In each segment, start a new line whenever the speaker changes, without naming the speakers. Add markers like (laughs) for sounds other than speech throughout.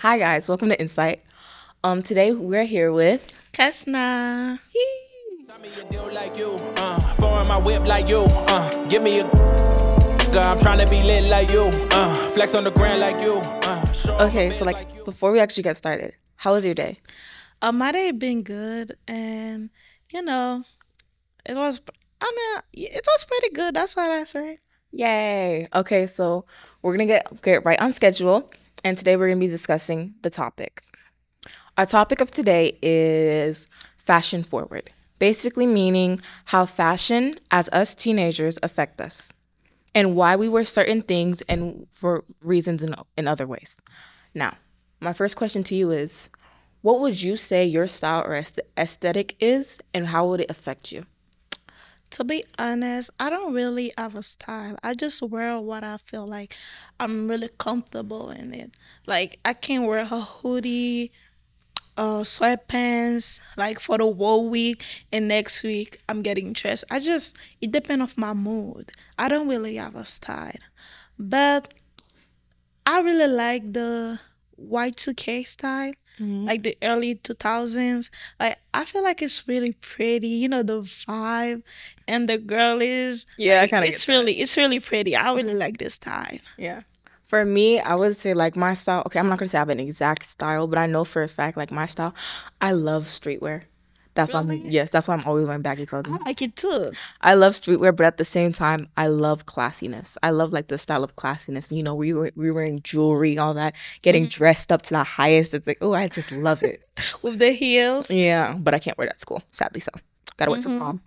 Hi guys, welcome to Insight. Um, today we're here with
Kesna.
Sign me a deal like you, uh, foreign my whip like you, uh, give me a. Girl, I'm trying to be lit like you, uh, flex on the ground like you, uh,
Okay, so
mans
like before we actually get started, how was your day?
Uh, my day been good, and you know, it was. I mean, it was pretty good. That's what I say.
Yay! Okay, so we're gonna get get right on schedule, and today we're gonna be discussing the topic. Our topic of today is fashion forward, basically meaning how fashion as us teenagers affect us, and why we wear certain things and for reasons in in other ways. Now, my first question to you is, what would you say your style or aesthetic is, and how would it affect you?
To be honest, I don't really have a style. I just wear what I feel like I'm really comfortable in it. Like I can wear a hoodie, uh, sweatpants, like for the whole week, and next week I'm getting dressed. I just it depends of my mood. I don't really have a style, but I really like the Y2K style, Mm-hmm. like the early 2000s. Like, I feel like it's really pretty, you know, the vibe and the girl is.
Yeah, I
like, It's really, it's really pretty. I really mm-hmm. like this style.
Yeah. For me, I would say like my style. Okay, I'm not gonna say I have an exact style, but I know for a fact like my style. I love streetwear. That's why I'm yes, that's why I'm always wearing baggy clothes.
I like it too.
I love streetwear, but at the same time, I love classiness. I love like the style of classiness. You know, we were we wearing jewelry, all that, getting mm-hmm. dressed up to the highest. It's like, oh, I just love it. (laughs)
With the heels.
Yeah, but I can't wear that at school, sadly. So gotta wait for mm-hmm. prom.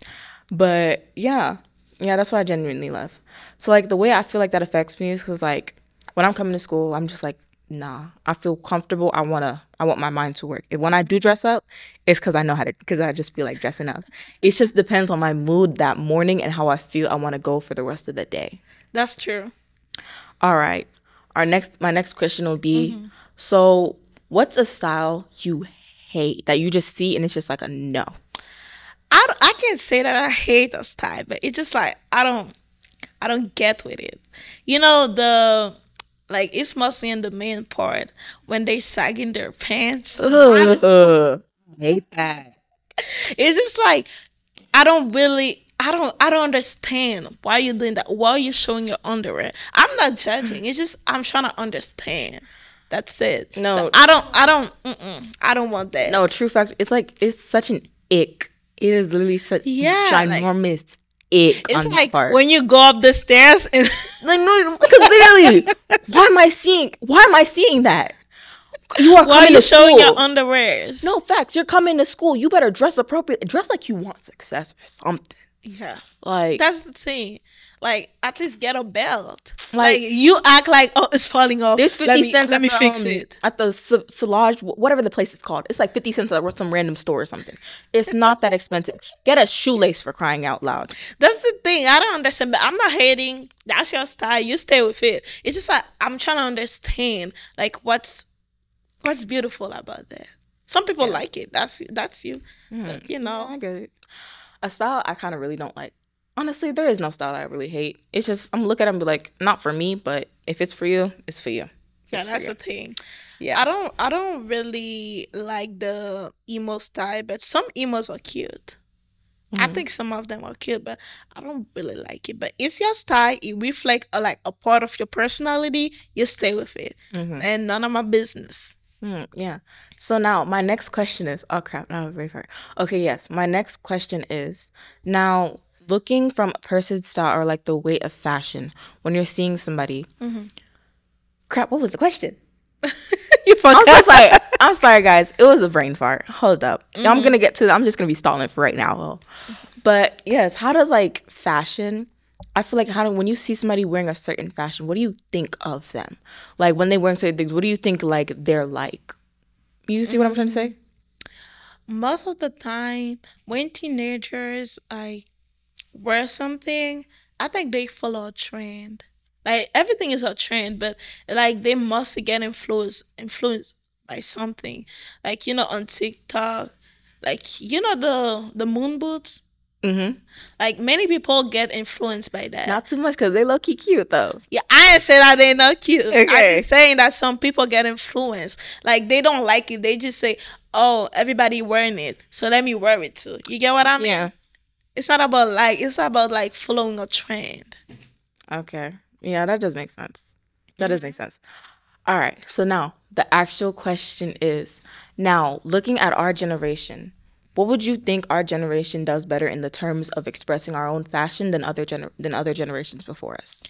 But yeah, yeah, that's what I genuinely love. So like the way I feel like that affects me is because like when I'm coming to school, I'm just like, nah, I feel comfortable. I wanna, I want my mind to work. If when I do dress up, it's because I know how to, because I just feel like dressing up. It just depends on my mood that morning and how I feel. I want to go for the rest of the day.
That's true.
All right. Our next, my next question will be, mm-hmm. so what's a style you hate that you just see and it's just like a no?
I, I can't say that I hate a style, but it's just like I don't I don't get with it. You know the like it's mostly in the main part when they sagging their pants. I don't-
Ugh, hate that. (laughs)
it's just like I don't really I don't I don't understand why you're doing that. Why are you showing your underwear? I'm not judging. It's just I'm trying to understand. That's it.
No.
I don't I don't mm-mm, I don't want that.
No, true fact. It's like it's such an ick. It is literally such
Yeah, like-
ginormous ick
It's
on
like
that part.
when you go up the stairs and (laughs)
like no, because literally, (laughs) why am I seeing? Why am I seeing that? You are
why are
coming
you
to
showing
school.
your underwears?
no facts. You're coming to school. You better dress appropriately. Dress like you want success or something.
Yeah.
Like
That's the thing. Like, at least get a belt.
Like-
Like, you act like, oh, it's falling off.
There's 50
let me,
cents
Let
at
me
the,
fix
um,
it.
At the Salage, whatever the place is called. It's like 50 cents at some random store or something. It's not that expensive. Get a shoelace for crying out loud.
That's the thing. I don't understand. But I'm not hating. That's your style. You stay with it. It's just like I'm trying to understand, like what's what's beautiful about that. Some people like it. That's that's you. But, you know, I
get it. A style I kind of really don't like. Honestly, there is no style I really hate. It's just I'm look at them and be like, not for me, but if it's for you, it's for you.
Yeah,
It's for
that's
you.
the thing.
Yeah.
I don't I don't really like the emo style, but some emos are cute. I
Mm-hmm.
think some of them are cute, but I don't really like it. But it's your style. It reflects uh, like a part of your personality. You stay with it,
Mm-hmm.
and none of my business.
Mm, yeah. So now my next question is oh crap, was very far. Okay, yes. My next question is now looking from a person's style or like the weight of fashion when you're seeing somebody. Mm-hmm. Crap, what was the question? (laughs)
you
I'm so sorry. I'm sorry, guys. It was a brain fart. Hold up. I'm mm-hmm. gonna get to. I'm just gonna be stalling for right now. though. Mm-hmm. But yes, how does like fashion? I feel like how do when you see somebody wearing a certain fashion, what do you think of them? Like when they wearing certain things, what do you think like they're like? You see what I'm trying to say? Mm-hmm.
Most of the time, when teenagers like wear something, I think they follow a trend. Like everything is a trend, but like they must get influenced influenced by something. Like you know on TikTok, like you know the the moon boots.
Mm-hmm.
Like many people get influenced by that.
Not too much because they low key cute though.
Yeah, I ain't saying that they not cute.
Okay.
I'm saying that some people get influenced. Like they don't like it. They just say, "Oh, everybody wearing it, so let me wear it too." You get what I mean?
Yeah.
It's not about like. It's about like following a trend.
Okay. Yeah, that does make sense. That does make sense. All right. So now the actual question is now looking at our generation, what would you think our generation does better in the terms of expressing our own fashion than other gener- than other generations before us?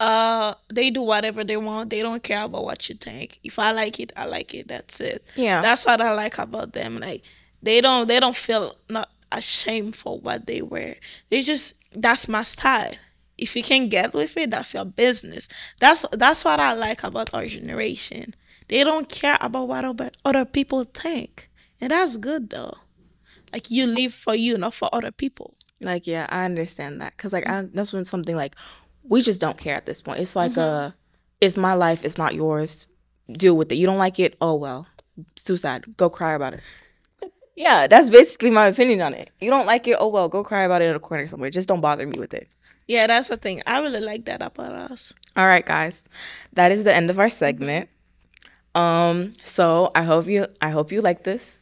Uh, they do whatever they want. They don't care about what you think. If I like it, I like it. That's it.
Yeah.
That's what I like about them. Like they don't they don't feel not ashamed for what they wear. They just that's my style. If you can get with it, that's your business. That's that's what I like about our generation. They don't care about what other, other people think. And that's good though. Like you live for you, not for other people.
Like, yeah, I understand that because like I, that's when something like we just don't care at this point. It's like uh it's my life, it's not yours. Deal with it. You don't like it, oh well, suicide. Go cry about it. (laughs) yeah, that's basically my opinion on it. You don't like it, oh well, go cry about it in a corner somewhere. Just don't bother me with it.
Yeah, that's the thing. I really like that about us.
All right, guys. That is the end of our segment. Um, so I hope you I hope you like this.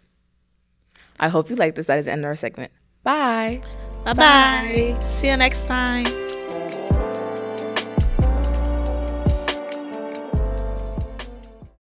I hope you like this. That is the end of our segment. Bye.
Bye bye. See you next time.